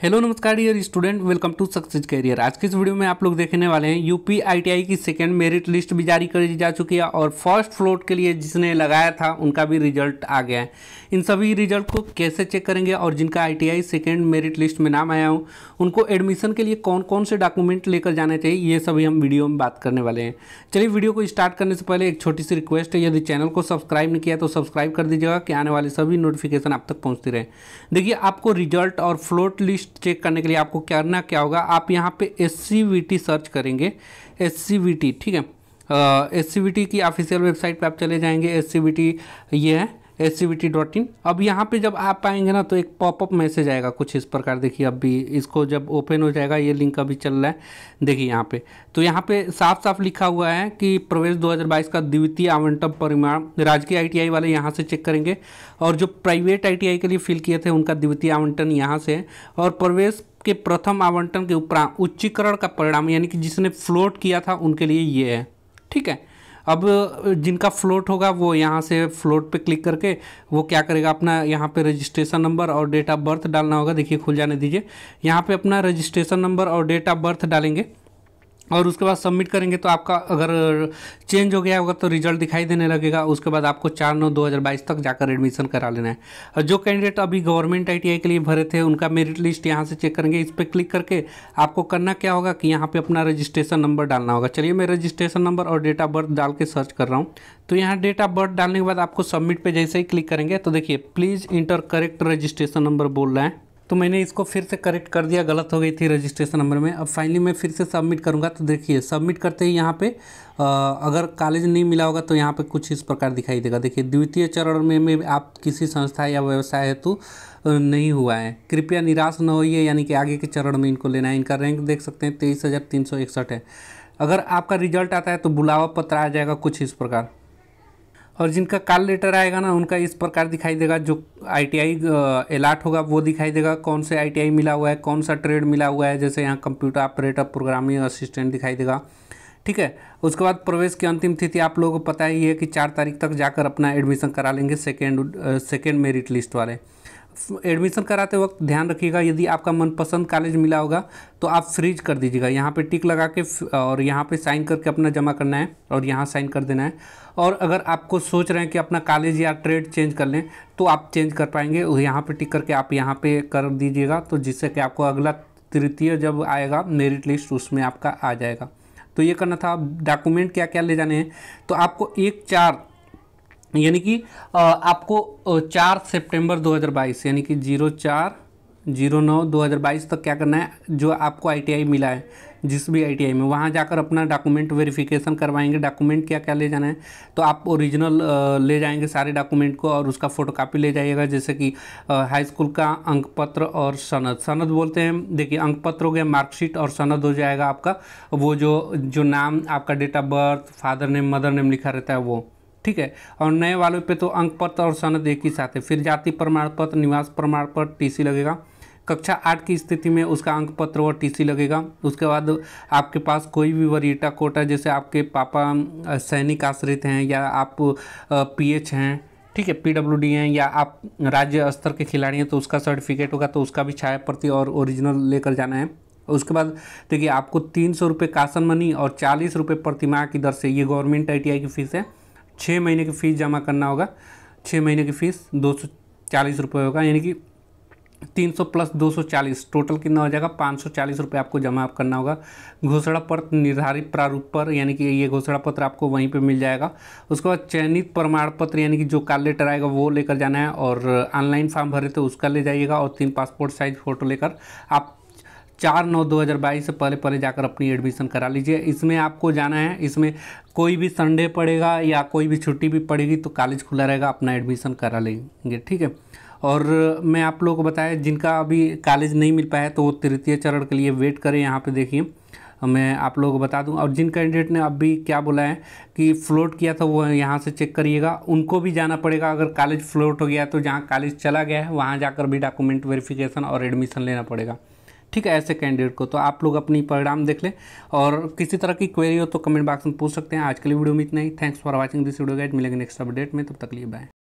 Hello नमस्कार dear student, welcome to success career. आज के इस वीडियो में आप लोग देखने वाले हैं यूपी आईटीआई की सेकेंड मेरिट लिस्ट भी जारी करी जा चुकी है और फ़र्स्ट फ्लोट के लिए जिसने लगाया था, उनका भी रिज़ल्ट आ गया है। इन सभी रिज़ल्ट को कैसे चेक करेंगे और जिनका आईटीआई सेकेंड मेरिट लिस्ट में नाम आया हो, उनको एडमिशन के लिए कौन कौन से डॉक्यूमेंट लेकर जाने चाहिए, ये सभी हम वीडियो में बात करने वाले हैं। चलिए वीडियो को स्टार्ट करने से पहले एक छोटी सी रिक्वेस्ट है, यदि चैनल को सब्सक्राइब नहीं किया तो सब्सक्राइब कर दीजिएगा, कि आने वाले सभी नोटिफिकेशन आप तक पहुँचती रहे। देखिए, आपको रिज़ल्ट और फ्लोट लिस्ट चेक करने के लिए आपको करना क्या होगा। आप यहाँ पे एससीवीटी सर्च करेंगे। एससीवीटी ठीक है? एससीवीटी की ऑफिशियल वेबसाइट पे आप चले जाएँगे। एस ये है। एस अब यहाँ पर जब आप पाएँगे ना तो एक पॉपअप मैसेज आएगा कुछ इस प्रकार। देखिए अभी इसको जब ओपन हो जाएगा, ये लिंक अभी चल रहा है। देखिए यहाँ पे। तो यहाँ पे साफ़ साफ़ लिखा हुआ है कि प्रवेश 2022 का द्वितीय आवंटन परिमाण राजकीय आईटीआई वाले यहाँ से चेक करेंगे। और जो प्राइवेट आईटीआई के लिए फिल किए थे, उनका द्वितीय आवंटन यहाँ से और प्रवेश के प्रथम आवंटन के उपरांत उच्चीकरण का परिणाम, यानी कि जिसने फ्लोट किया था, उनके लिए ये है। ठीक है? अब जिनका फ्लोट होगा, वो यहाँ से फ्लोट पे क्लिक करके, वो क्या करेगा, अपना यहाँ पे रजिस्ट्रेशन नंबर और डेट ऑफ़ बर्थ डालना होगा। देखिए, खुल जाने दीजिए। यहाँ पे अपना रजिस्ट्रेशन नंबर और डेट ऑफ़ बर्थ डालेंगे। और उसके बाद सबमिट करेंगे तो आपका अगर चेंज हो गया होगा तो रिज़ल्ट दिखाई देने लगेगा। उसके बाद आपको चार नौ दो हज़ार बाईस तक जाकर एडमिशन करा लेना है। और जो कैंडिडेट अभी गवर्नमेंट आईटीआई के लिए भरे थे, उनका मेरिट लिस्ट यहाँ से चेक करेंगे। इस पर क्लिक करके आपको करना क्या होगा कि यहाँ पे अपना रजिस्ट्रेशन नंबर डालना होगा। चलिए मैं रजिस्ट्रेशन नंबर और डेट ऑफ़ बर्थ डाल के सर्च कर रहा हूँ। तो यहाँ डेट ऑफ़ बर्थ डालने के बाद आपको सबमिट पे जैसे ही क्लिक करेंगे तो देखिए please enter correct registration number बोल रहा है। तो मैंने इसको फिर से करेक्ट कर दिया गलत हो गई थी रजिस्ट्रेशन नंबर में। अब फाइनली मैं फिर से सबमिट करूँगा तो देखिए सबमिट करते ही यहाँ पे आ, अगर कॉलेज नहीं मिला होगा तो यहाँ पे कुछ इस प्रकार दिखाई देगा। देखिए द्वितीय चरण में, में आप किसी संस्था या व्यवसाय हेतु नहीं हुआ है। कृपया निराश न होइए यानी कि आगे के चरण में इनको लेना है। इनका रैंक देख सकते हैं तेईस है। अगर आपका रिज़ल्ट आता है तो बुलावा पत्र आ जाएगा कुछ इस प्रकार। और जिनका कॉल लेटर आएगा ना, उनका इस प्रकार दिखाई देगा, जो आईटीआई अलाट होगा, वो दिखाई देगा कौन से आईटीआई मिला हुआ है, कौन सा ट्रेड मिला हुआ है, जैसे यहाँ कंप्यूटर ऑपरेटर प्रोग्रामिंग असिस्टेंट दिखाई देगा। ठीक है? उसके बाद प्रवेश की अंतिम तिथि, आप लोगों को पता ही है कि चार तारीख तक जाकर अपना एडमिशन करा लेंगे सेकेंड सेकेंड मेरिट लिस्ट वाले। एडमिशन कराते वक्त ध्यान रखिएगा, यदि आपका मनपसंद कॉलेज मिला होगा तो आप फ्रीज कर दीजिएगा। यहाँ पे टिक लगा के और यहाँ पे साइन करके अपना जमा करना है और यहाँ साइन कर देना है। और अगर आपको सोच रहे हैं कि अपना कॉलेज या ट्रेड चेंज कर लें तो आप चेंज कर पाएँगे। यहाँ पर टिक करके आप यहाँ पर कर दीजिएगा तो जिससे कि आपको अगला तृतीय जब आएगा मेरिट लिस्ट उसमें आपका आ जाएगा। तो ये करना था। डॉक्यूमेंट क्या क्या ले जाने हैं? तो आपको एक चार यानी कि आपको चार सितंबर 2022 यानी कि ज़ीरो चार, ज़ीरो नौ दो हज़ार बाईस तक क्या करना है, जो आपको आईटीआई मिला है, जिस भी आईटीआई में, वहाँ जाकर अपना डॉक्यूमेंट वेरिफिकेशन करवाएँगे डॉक्यूमेंट क्या क्या ले जाना है तो आप ओरिजिनल ले जाएँगे सारे डॉक्यूमेंट को और उसका फ़ोटोकॉपी ले जाइएगा, जैसे कि हाई स्कूल का अंक पत्र और सनद। सनद बोलते हैं, देखिए अंक पत्र हो गया मार्कशीट और सनद हो जाएगा आपका, वो जो जो नाम, आपका date of birth father name mother name लिखा रहता है, वो। ठीक है? और नए वालों पे तो अंक पत्र और सनद एक ही साथ है। फिर जाति प्रमाण पत्र, निवास प्रमाण पत्र टीसी लगेगा। कक्षा आठ की स्थिति में उसका अंक पत्र और टीसी लगेगा। उसके बाद आपके पास कोई भी वरीटा कोटा, जैसे आपके पापा सैनिक आश्रित हैं या आप पीएच हैं, ठीक है? पीडब्ल्यूडी हैं या आप राज्य स्तर के खिलाड़ी हैं तो उसका सर्टिफिकेट होगा तो उसका भी छाया प्रति और ओरिजिनल लेकर जाना है। उसके बाद देखिए, आपको तीन सौ रुपये कासन मनी और चालीस रुपये प्रतिमाह की दर से, ये गवर्नमेंट आईटीआई की फ़ीस है। छः महीने की फ़ीस जमा करना होगा। छः महीने की फ़ीस दो सौ चालीस रुपये होगा, यानी कि तीन सौ प्लस दो सौ चालीस। टोटल कितना हो जाएगा? पाँच सौ चालीस रुपये आपको जमा आप करना होगा। घोषणा पत्र निर्धारित प्रारूप पर, यानी कि ये घोषणा पत्र आपको वहीं पे मिल जाएगा। उसके बाद चयनित प्रमाण पत्र, यानी कि जो कॉल लेटर आएगा, वो लेकर जाना है और ऑनलाइन फॉर्म भरे तो उसका ले जाइएगा और तीन पासपोर्ट साइज़ फ़ोटो लेकर आप चार नौ दो हज़ार बाईस से पहले पहले जाकर अपनी एडमिशन करा लीजिए। इसमें आपको जाना है, इसमें कोई भी संडे पड़ेगा या कोई भी छुट्टी भी पड़ेगी तो कॉलेज खुला रहेगा, अपना एडमिशन करा लेंगे, ठीक है? और मैं आप लोगों को बताया, जिनका अभी कॉलेज नहीं मिल पाया तो वो तृतीय चरण के लिए वेट करें, यहाँ पर देखिए, मैं आप लोगों को बता दूँ। और जिन कैंडिडेट ने अभी क्या बोला है कि फ्लोट किया था वो यहाँ से चेक करिएगा, उनको भी जाना पड़ेगा। अगर कॉलेज फ्लोट हो गया तो जहाँ कॉलेज चला गया है, वहाँ जाकर भी डॉक्यूमेंट वेरिफिकेशन और एडमिशन लेना पड़ेगा। ठीक है, ऐसे कैंडिडेट को। तो आप लोग अपनी परिणाम देख लें और किसी तरह की क्वेरी हो तो कमेंट बॉक्स में पूछ सकते हैं। आज के लिए वीडियो में इतना ही। Thanks for watching this video guys मिलेंगे नेक्स्ट अपडेट में। तब तक लिए बाय